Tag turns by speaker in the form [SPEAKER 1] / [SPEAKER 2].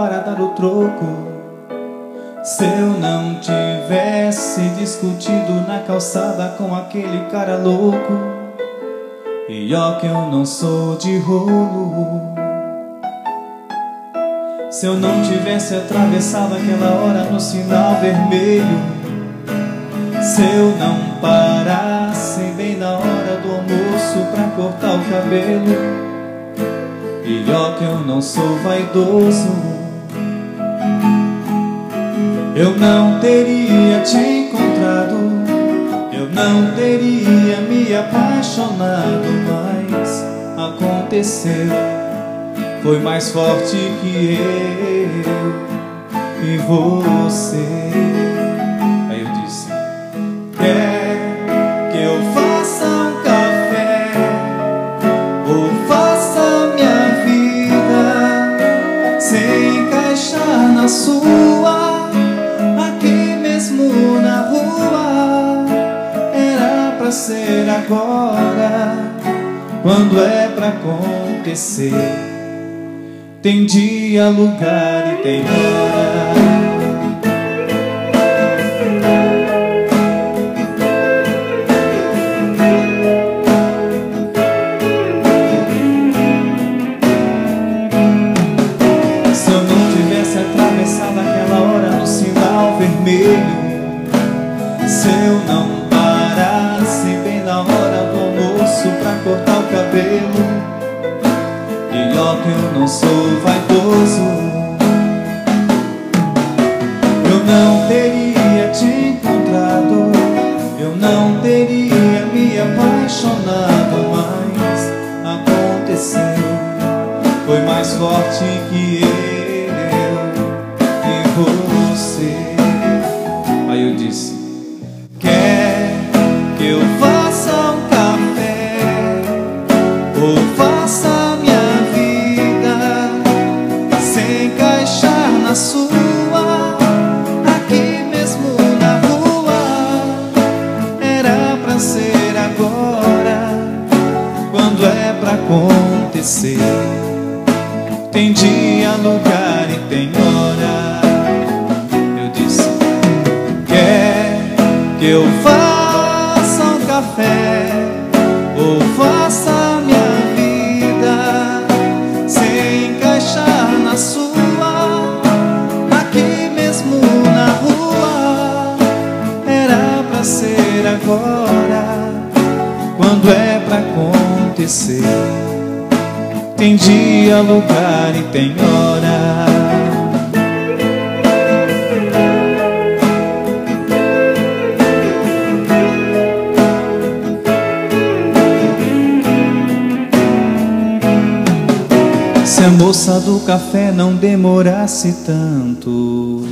[SPEAKER 1] para dar o troco. Se eu não tivesse discutido na calçada com aquele cara louco, e ó que eu não sou de rolo. Se eu não tivesse atravessado aquela hora no sinal vermelho, se eu não parasse bem na hora do almoço pra cortar o cabelo, ó que eu não sou vaidoso. Eu não teria te encontrado, eu não teria me apaixonado, mas aconteceu. Foi mais forte que eu e você. Aí eu disse: Quer que eu faça um café ou faça minha vida sem encaixar na sua? ser agora, quando é pra acontecer. Tem dia, lugar e tem hora. Se eu não tivesse atravessado aquela hora se eu não cortar o cabelo Eu não sou vaidoso. Eu não teria te encontrado Eu não teria me apaixonado Mas aconteceu. Foi mais forte que eu e você. Aí eu disse Quer que eu vá Tem dia, lugar e tem hora. Eu disse: Quer que eu faça um café ou faça minha vida sem encaixar na sua? Aqui mesmo na rua era pra ser agora. Quando é pra acontecer. Tem dia, lugar e tem hora. Se a moça do café não demorasse tanto